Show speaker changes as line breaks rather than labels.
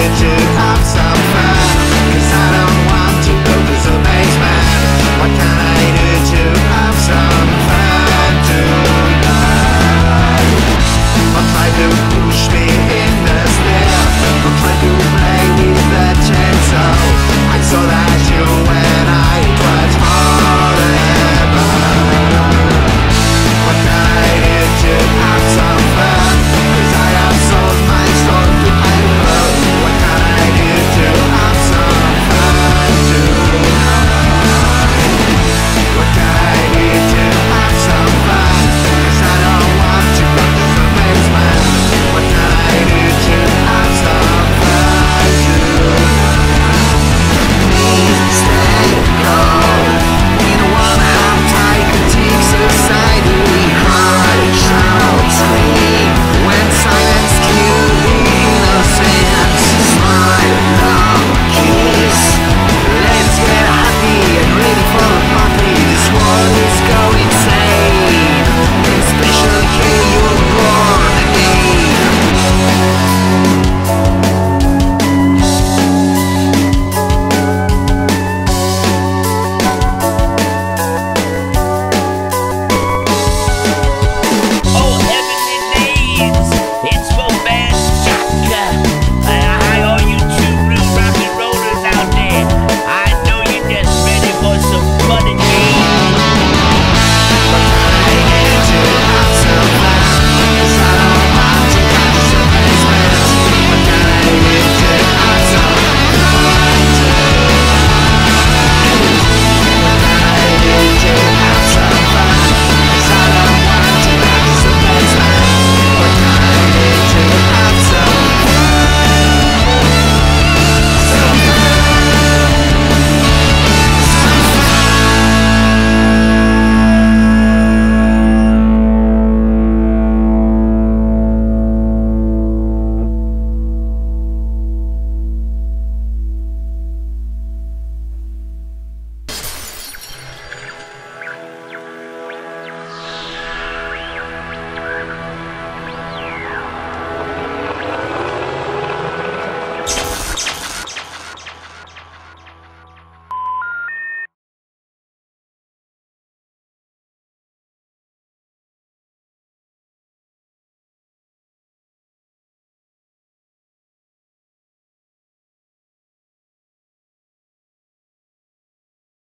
kitchen